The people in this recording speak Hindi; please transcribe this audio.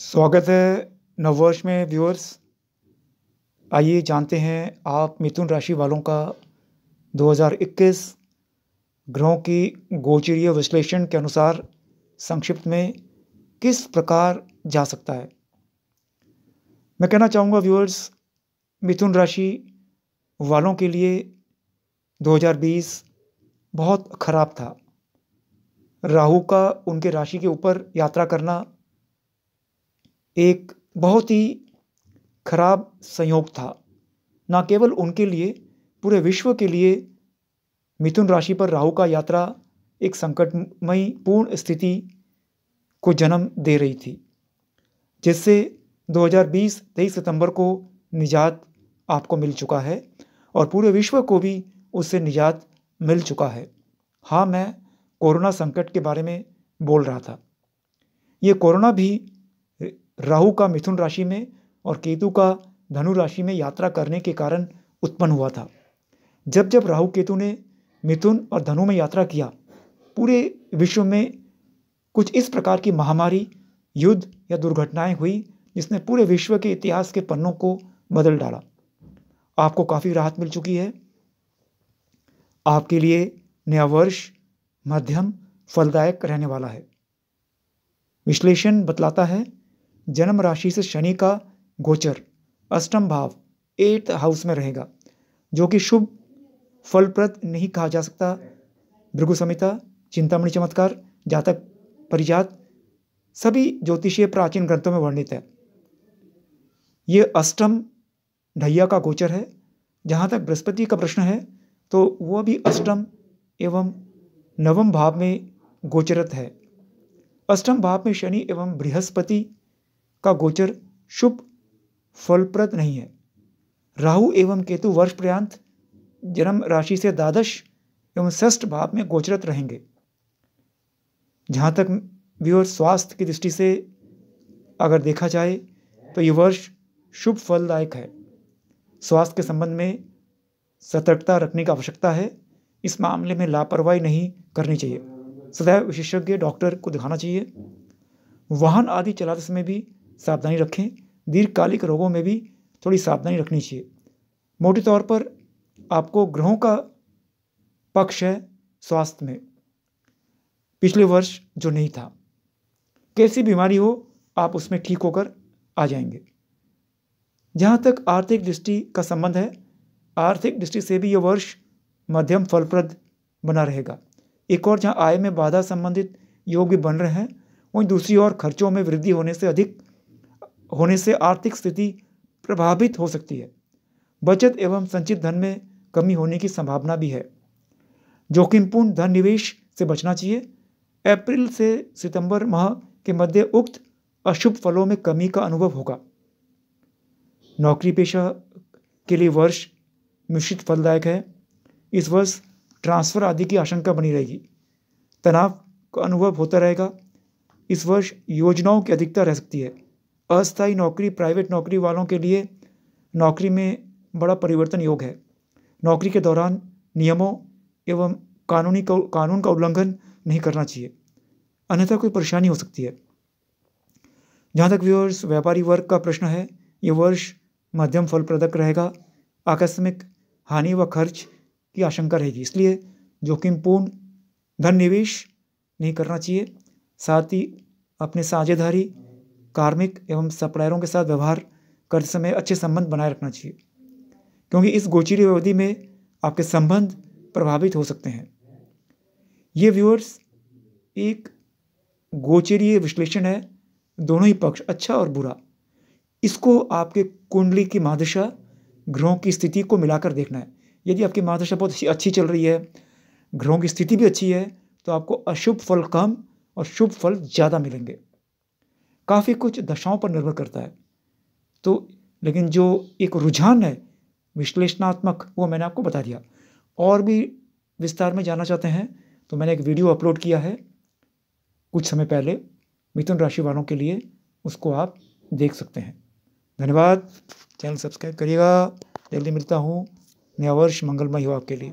स्वागत है नववर्ष में व्यूअर्स आइए जानते हैं आप मिथुन राशि वालों का 2021 ग्रहों की गोचरीय विश्लेषण के अनुसार संक्षिप्त में किस प्रकार जा सकता है। मैं कहना चाहूँगा व्यूअर्स मिथुन राशि वालों के लिए 2020 बहुत ख़राब था। राहु का उनके राशि के ऊपर यात्रा करना एक बहुत ही खराब संयोग था। न केवल उनके लिए, पूरे विश्व के लिए मिथुन राशि पर राहु का यात्रा एक संकटमयी पूर्ण स्थिति को जन्म दे रही थी, जिससे 2020 तेईस सितंबर को निजात आपको मिल चुका है और पूरे विश्व को भी उससे निजात मिल चुका है। हाँ मैं कोरोना संकट के बारे में बोल रहा था। ये कोरोना भी राहु का मिथुन राशि में और केतु का धनु राशि में यात्रा करने के कारण उत्पन्न हुआ था। जब जब राहु केतु ने मिथुन और धनु में यात्रा किया, पूरे विश्व में कुछ इस प्रकार की महामारी, युद्ध या दुर्घटनाएँ हुई जिसने पूरे विश्व के इतिहास के पन्नों को बदल डाला। आपको काफ़ी राहत मिल चुकी है। आपके लिए नया वर्ष मध्यम, फलदायक रहने वाला है। विश्लेषण बतलाता है जन्म राशि से शनि का गोचर, अष्टम भाव एट हाउस में रहेगा, जो कि शुभ फलप्रद नहीं कहा जा सकता। भृगु संहिता, चिंतामणि चमत्कार, जातक, परिजात, सभी ज्योतिषीय प्राचीन ग्रंथों में वर्णित है। ये अष्टम ढैया का गोचर है। जहाँ तक बृहस्पति का प्रश्न है तो वह भी अष्टम एवं नवम भाव में गोचरत है। अष्टम भाव में शनि एवं बृहस्पति का गोचर शुभ फलप्रद नहीं है। राहु एवं केतु वर्ष पर्यांत जन्म राशि से द्वादश एवं षष्ठ भाव में गोचरत रहेंगे। जहाँ तक व्यूअर स्वास्थ्य की दृष्टि से अगर देखा जाए तो ये वर्ष शुभ फलदायक है। स्वास्थ्य के संबंध में सतर्कता रखने की आवश्यकता है। इस मामले में लापरवाही नहीं करनी चाहिए। सदैव विशेषज्ञ डॉक्टर को दिखाना चाहिए। वाहन आदि चलाते समय भी सावधानी रखें। दीर्घकालिक रोगों में भी थोड़ी सावधानी रखनी चाहिए। मोटे तौर पर आपको ग्रहों का पक्ष है स्वास्थ्य में। पिछले वर्ष जो नहीं था, कैसी बीमारी हो आप उसमें ठीक होकर आ जाएँगे। जहाँ तक आर्थिक दृष्टि का संबंध है, आर्थिक दृष्टि से भी यह वर्ष मध्यम फलप्रद बना रहेगा। एक और जहाँ आय में बाधा संबंधित योग भी बन रहे हैं, वहीं दूसरी ओर खर्चों में वृद्धि होने से अधिक होने से आर्थिक स्थिति प्रभावित हो सकती है। बचत एवं संचित धन में कमी होने की संभावना भी है। जोखिमपूर्ण धन निवेश से बचना चाहिए। अप्रैल से सितंबर माह के मध्य उक्त अशुभ फलों में कमी का अनुभव होगा। नौकरी पेशा के लिए वर्ष मिश्रित फलदायक है। इस वर्ष ट्रांसफ़र आदि की आशंका बनी रहेगी। तनाव का अनुभव होता रहेगा। इस वर्ष योजनाओं की अधिकता रह सकती है। अस्थायी नौकरी प्राइवेट नौकरी वालों के लिए नौकरी में बड़ा परिवर्तन योग है। नौकरी के दौरान नियमों एवं कानूनी का, कानून का उल्लंघन नहीं करना चाहिए। अन्यथा कोई परेशानी हो सकती है। जहाँ तक व्यूअर्स, व्यापारी वर्ग का प्रश्न है, ये वर्ष मध्यम फलप्रदक रहेगा। आकस्मिक हानि व खर्च की आशंका रहेगी। इसलिए जोखिमपूर्ण धन निवेश नहीं करना चाहिए। साथ ही अपने साझेदारी कार्मिक एवं सप्लायरों के साथ व्यवहार करते समय अच्छे संबंध बनाए रखना चाहिए, क्योंकि इस गोचरी अवधि में आपके संबंध प्रभावित हो सकते हैं। ये व्यूअर्स, एक गोचरीय विश्लेषण है, दोनों ही पक्ष अच्छा और बुरा। इसको आपके कुंडली की महादशा ग्रहों की स्थिति को मिलाकर देखना है। यदि आपकी महादशा बहुत अच्छी चल रही है, ग्रहों की स्थिति भी अच्छी है तो आपको अशुभ फल कम और शुभ फल ज़्यादा मिलेंगे। काफ़ी कुछ दशाओं पर निर्भर करता है। तो लेकिन जो एक रुझान है, विश्लेषणात्मक, वो मैंने आपको बता दिया। और भी विस्तार में जाना चाहते हैं तो मैंने एक वीडियो अपलोड किया है, कुछ समय पहले, मिथुन राशि वालों के लिए, उसको आप देख सकते हैं। धन्यवाद। चैनल सब्सक्राइब करिएगा। जल्दी मिलता हूँ। नया वर्ष मंगलमय हो आपके लिए।